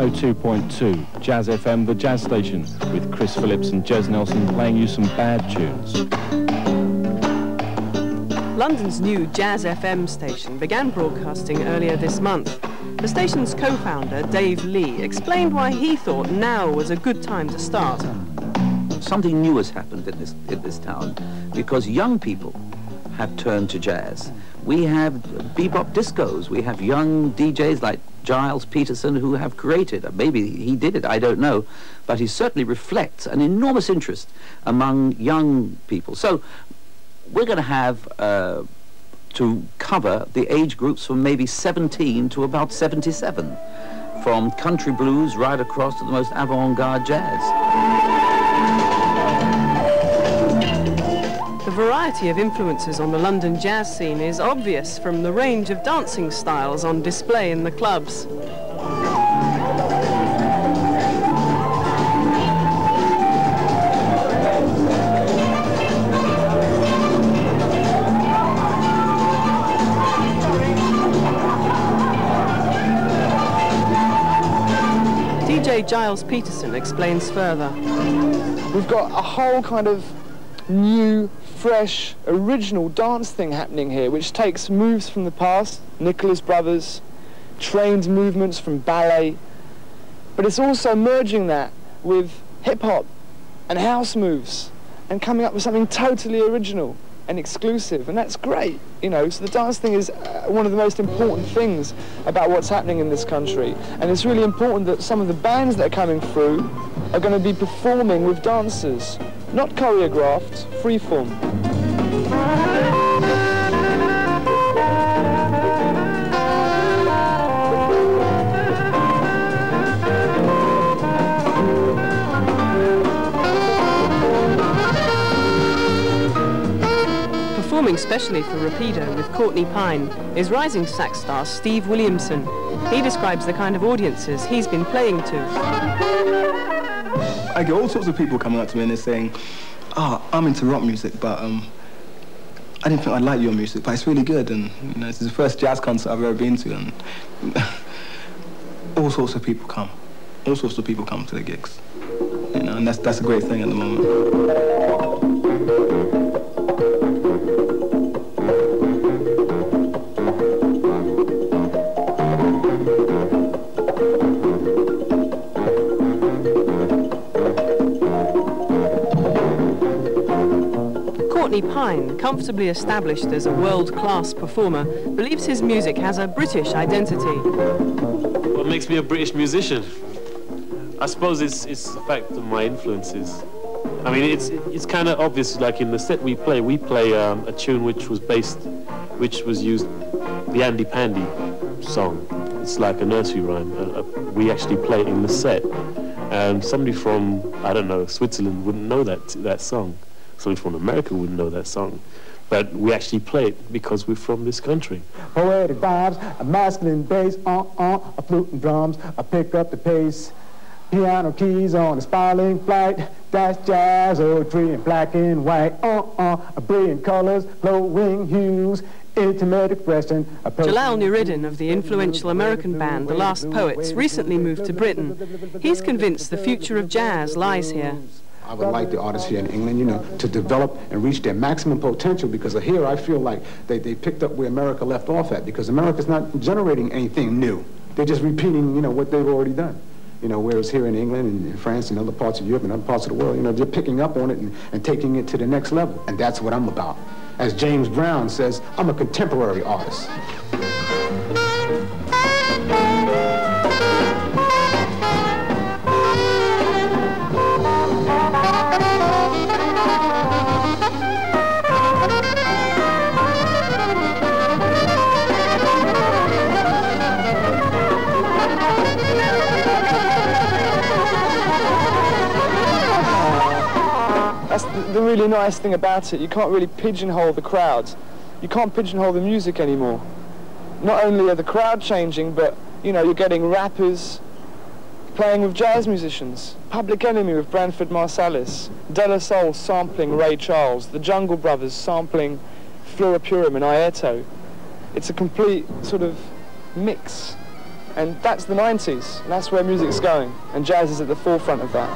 102.2 Jazz FM, the jazz station, with Chris Phillips and Jez Nelson playing you some bad tunes. London's new Jazz FM station began broadcasting earlier this month. The station's co-founder, Dave Lee, explained why he thought now was a good time to start. Something new has happened in this, in this town because young people have turned to jazz. We have bebop discos. We have young DJs like Gilles Peterson who have created, maybe he did it, I don't know, but he certainly reflects an enormous interest among young people. So we're going to have uh, to cover the age groups from maybe 17 to about 77, from country blues right across to the most avant-garde jazz. The variety of influences on the London jazz scene is obvious from the range of dancing styles on display in the clubs. DJ Gilles Peterson explains further. We've got a whole kind of new, fresh, original dance thing happening here, which takes moves from the past, Nicholas Brothers, trained movements from ballet, but it's also merging that with hip-hop and house moves and coming up with something totally original and exclusive, and that's great, you know. So the dance thing is uh, one of the most important things about what's happening in this country, and it's really important that some of the bands that are coming through are going to be performing with dancers, not choreographed, freeform. Performing specially for Rapido with Courtney Pine is rising sax star Steve Williamson. He describes the kind of audiences he's been playing to. I get all sorts of people coming up to me and they're saying, oh, I'm into rock music, but um, I didn't think I'd like your music, but it's really good. And you know, is the first jazz concert I've ever been to, and all sorts of people come. All sorts of people come to the gigs. You know, and that's, that's a great thing at the moment. Courtney Pine, comfortably established as a world-class performer, believes his music has a British identity. What makes me a British musician? I suppose it's, it's the fact of my influences. I mean, it's, it's kind of obvious, like in the set we play, we play um, a tune which was based, which was used, the Andy Pandy song. It's like a nursery rhyme. Uh, uh, we actually play it in the set. And somebody from, I don't know, Switzerland wouldn't know that, that song somebody from America wouldn't know that song. But we actually play it because we're from this country. Poetic vibes, a masculine bass, uh-uh, a flute and drums, a pick up the pace. Piano keys on a spiraling flight, that's jazz, poetry in black and white, uh-uh, brilliant colors, glowing hues, intimate expression. Jalal Nuruddin of the influential American band The Last Poets recently moved to Britain. He's convinced the future of jazz lies here. I would like the artists here in England, you know, to develop and reach their maximum potential because here I feel like they, they picked up where America left off at because America's not generating anything new. They're just repeating, you know, what they've already done. You know, whereas here in England and France and other parts of Europe and other parts of the world, you know, they're picking up on it and, and taking it to the next level. And that's what I'm about. As James Brown says, I'm a contemporary artist. The really nice thing about it. You can't really pigeonhole the crowd. You can't pigeonhole the music anymore. Not only are the crowd changing, but, you know, you're getting rappers playing with jazz musicians. Public Enemy with Branford Marsalis. De La Soul sampling Ray Charles. The Jungle Brothers sampling Flora Purim and Airto. It's a complete sort of mix And that's the 90s, and that's where music's going, and jazz is at the forefront of that.